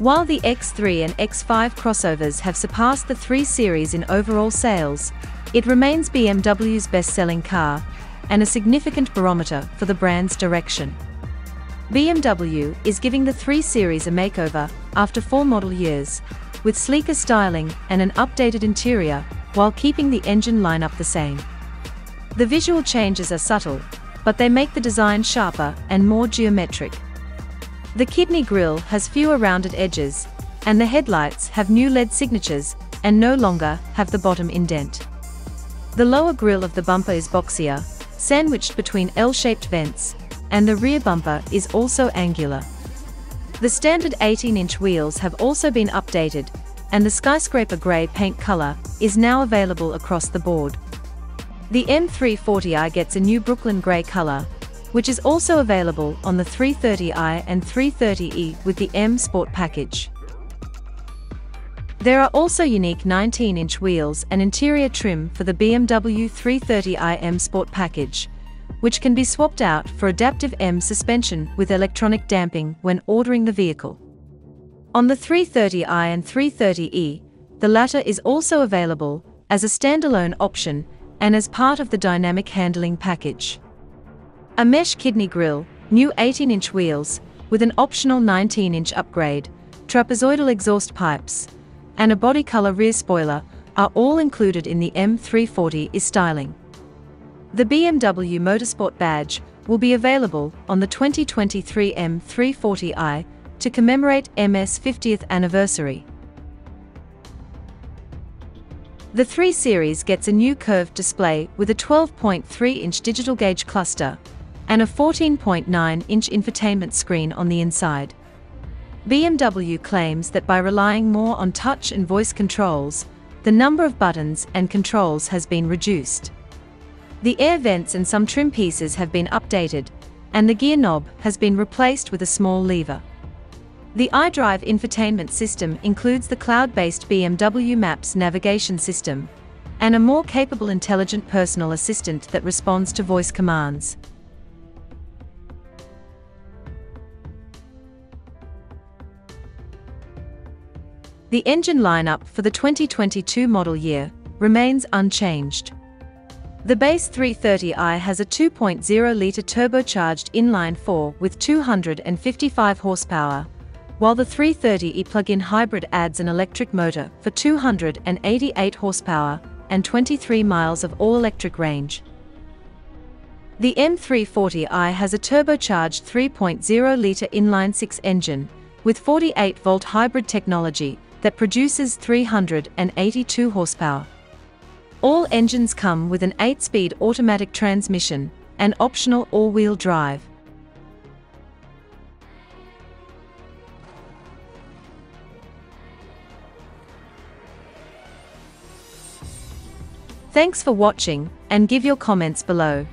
While the X3 and X5 crossovers have surpassed the 3 Series in overall sales, it remains BMW's best-selling car, and a significant barometer for the brand's direction. BMW is giving the 3 Series a makeover after four model years, with sleeker styling and an updated interior, while keeping the engine lineup the same. The visual changes are subtle, but they make the design sharper and more geometric. The kidney grille has fewer rounded edges, and the headlights have new LED signatures and no longer have the bottom indent. The lower grille of the bumper is boxier, sandwiched between L-shaped vents, and the rear bumper is also angular. The standard 18-inch wheels have also been updated, and the skyscraper grey paint color is now available across the board. The M340i gets a new Brooklyn grey color, which is also available on the 330i and 330e with the M Sport package. There are also unique 19-inch wheels and interior trim for the BMW 330i M Sport package, which can be swapped out for adaptive M suspension with electronic damping when ordering the vehicle. On the 330i and 330e, the latter is also available as a standalone option and as part of the dynamic handling package. A mesh kidney grille, new 18-inch wheels, with an optional 19-inch upgrade, trapezoidal exhaust pipes, and a body color rear spoiler are all included in the M340i's styling. The BMW Motorsport badge will be available on the 2023 M340i to commemorate M's 50th anniversary. The 3 Series gets a new curved display with a 12.3-inch digital gauge cluster and a 14.9-inch infotainment screen on the inside. BMW claims that by relying more on touch and voice controls, the number of buttons and controls has been reduced. The air vents and some trim pieces have been updated, and the gear knob has been replaced with a small lever. The iDrive infotainment system includes the cloud-based BMW Maps navigation system and a more capable intelligent personal assistant that responds to voice commands. The engine lineup for the 2022 model year remains unchanged. The base 330i has a 2.0-litre turbocharged inline-4 with 255 horsepower, while the 330e plug-in hybrid adds an electric motor for 288 horsepower and 23 miles of all-electric range. The M340i has a turbocharged 3.0-litre inline-6 engine with 48-volt hybrid technology that produces 382 horsepower. All engines come with an 8-speed automatic transmission and optional all-wheel drive. Thanks for watching and give your comments below.